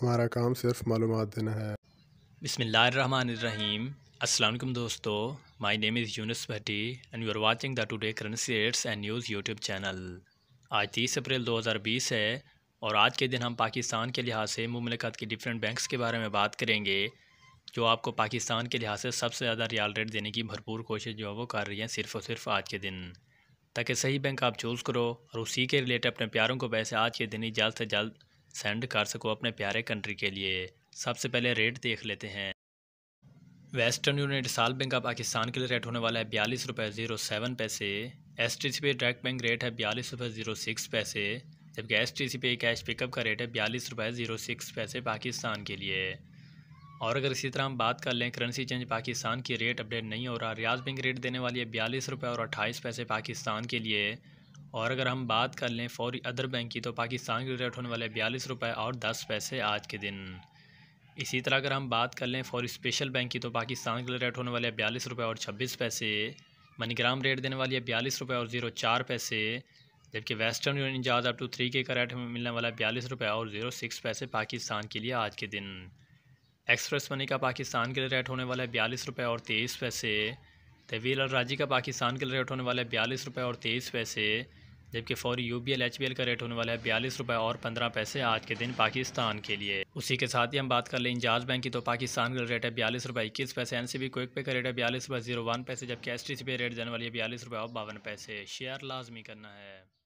हमारा काम सिर्फ़ मालूम देना है। बिसमीम अस्सलाम दोस्तों my name is Yunus Bhatti and you are watching the today currency rates and news YouTube channel आज 30 अप्रैल 2020 है और आज के दिन हम पाकिस्तान के लिहाज से मुमलिकत के डिफरेंट बैंक्स के बारे में बात करेंगे, जो आपको पाकिस्तान के लिहाज से सबसे ज़्यादा रियाल रेट देने की भरपूर कोशिश जो है वो कर रही हैं सिर्फ़ और सिर्फ़ आज के दिन। ताकि सही बैंक आप चूज़ करो और उसी के रिलेटेड अपने प्यारों को पैसे आज के दिन ही जल्द से जल्द सेंड कर सको अपने प्यारे कंट्री के लिए सबसे पहले रेट देख लेते हैं। वेस्टर्न यूनिट साल बैंक का पाकिस्तान के लिए रेट होने वाला है बयालीस रुपये ज़ीरो सेवन पैसे। एस टी सी पे डायरेक्ट बैंक रेट है बयालीस रुपये ज़ीरो सिक्स पैसे, जबकि एस टी सी पे कैश पिकअप का रेट है बयालीस रुपये ज़ीरो सिक्स पैसे पाकिस्तान के लिए। और अगर इसी तरह हम बात कर लें करेंसी चेंज पाकिस्तान की रेट अपडेट नहीं हो रहा, रियाज बैंक रेट देने वाली है बयालीस रुपये और अट्ठाईस पैसे पाकिस्तान के लिए। और अगर हम बात कर लें फॉर अदर बैंक की तो पाकिस्तान की रेट होने वाले बयालीस रुपये और दस पैसे आज के दिन। इसी तरह अगर हम बात कर लें फॉर स्पेशल बैंक की तो पाकिस्तान के रेट होने वाले बयालीस रुपये और छब्बीस पैसे, मनीग्राम रेट देने वाली है बयालीस रुपये और ज़ीरो चार पैसे, जबकि वेस्टर्न यूनियन जहाज़ अप टू थ्री के का रेट हमें मिलने वाला है बयालीस रुपये और ज़ीरो सिक्स पैसे पाकिस्तान के लिए आज के दिन। एक्सप्रेस मनी का पाकिस्तान के लिए रेट होने वाला है बयालीस रुपये और तेईस पैसे तवील और राज़ी का पाकिस्तान के रेट होने वाला है बयालीस रुपये और तेईस पैसे, जबकि फौरी U B L H B L का रेट होने वाला है बयालीस रुपये और पंद्रह पैसे आज के दिन पाकिस्तान के लिए। उसी के साथ ही हम बात कर लें इंजाज बैंक की तो पाकिस्तान का रेट है बयालीस रुपये इक्कीस पैसे एन सी बी क्विक पे का रेट है बयालीस रुपये ज़ीरो वन पैसे, जबकि एस टी सी पे रेट जाने वाली है बयालीस रुपये और बावन पैसे। शेयर लाजमी करना है।